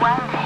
one